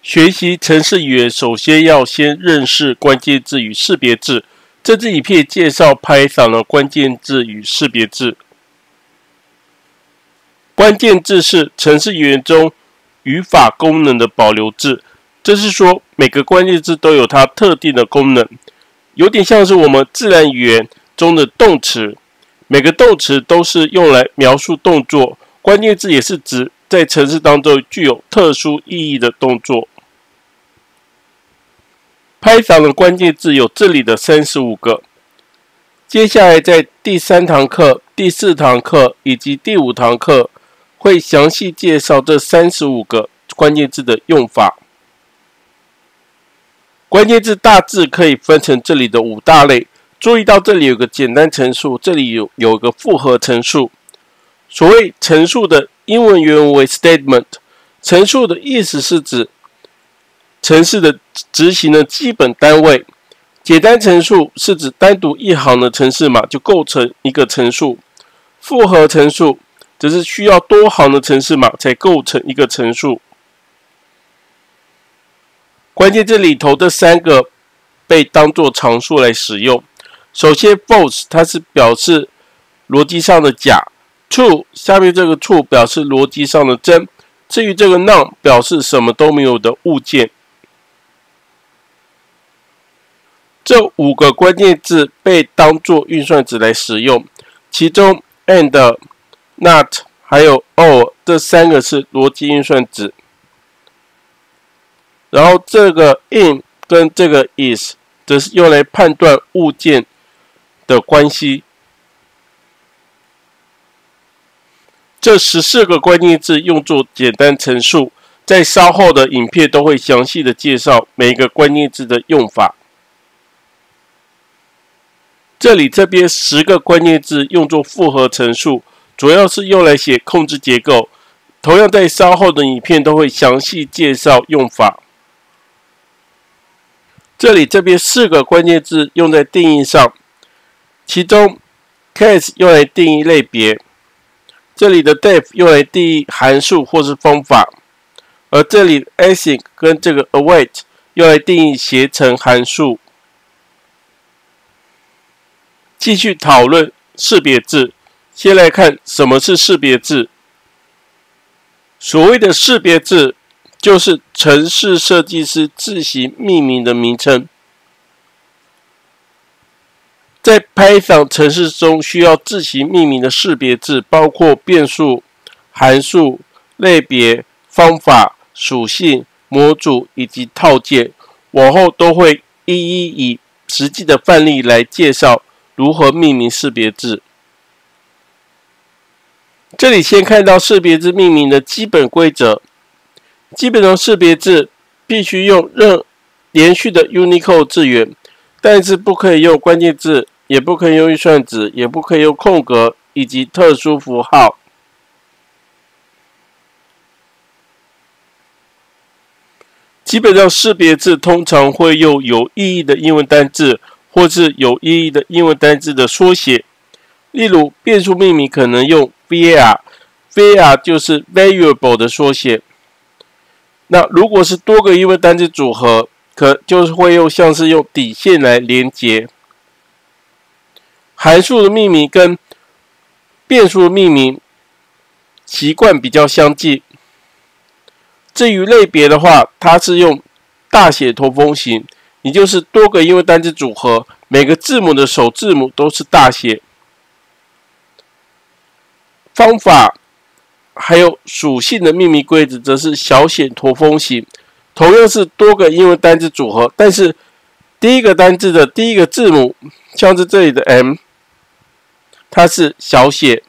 学习程式语言，首先要先认识关键字与识别字。这支影片介绍 Python 的关键字与识别字。关键字是程式语言中语法功能的保留字，这是说每个关键字都有它特定的功能，有点像是我们自然语言中的动词，每个动词都是用来描述动作。关键字也是指在城市当中具有特殊意义的动作。Python 的关键字有这里的三十五个。接下来在第三堂课、第四堂课以及第五堂课会详细介绍这三十五个关键字的用法。关键字大致可以分成这里的五大类。注意到这里有个简单陈述，这里有有个复合陈述。所谓陈述的英文原文为 statement，陈述的意思是指程式的执行的基本单位。简单陈述是指单独一行的程式码就构成一个陈述，复合陈述则是需要多行的程式码才构成一个陈述。关键这里头的三个被当做常数来使用。首先，false 它是表示逻辑上的假。True 下面这个 true 表示逻辑上的真，至于这个 none 表示什么都没有的物件。这五个关键字被当作运算子来使用，其中 and、not 还有 or 这三个是逻辑运算子，然后这个 in 跟这个 is 则是用来判断物件的关系。这十四个关键字用作简单陈述，在稍后的影片都会详细的介绍每个关键字的用法。这里这边十个关键字用作复合陈述，主要是用来写控制结构。同样在稍后的影片都会详细介绍用法。这里这边四个关键字用在定义上，其中 case 用来定义类别。这里的 def 用来定义函数或是方法，而这里 async 跟这个 await 用来定义协成函数。继续讨论识别字，先来看什么是识别字。所谓的识别字，就是程式设计师自行命名的名称。在 Python 程式中，需要自行命名的识别字包括变数、函数、类别、方法、属性、模组以及套件。往后都会一一以实际的范例来介绍如何命名识别字。这里先看到识别字命名的基本规则：基本上识别字必须用任连续的 Unicode 字元，但是不可以用关键字。也不可以用预算子，也不可以用空格以及特殊符号。基本上，识别字通常会用有意义的英文单字，或是有意义的英文单字的缩写。例如，变数命名可能用 var，var 就是 variable 的缩写。那如果是多个英文单字组合，可就是会用像是用底线来连接。函数的命名跟变数的命名习惯比较相近。至于类别的话，它是用大写头风形，也就是多个英文单词组合，每个字母的首字母都是大写。方法还有属性的命名规则则是小写驼峰形，同样是多个英文单字组合，但是第一个单字的第一个字母，像是这里的 M。它是小写，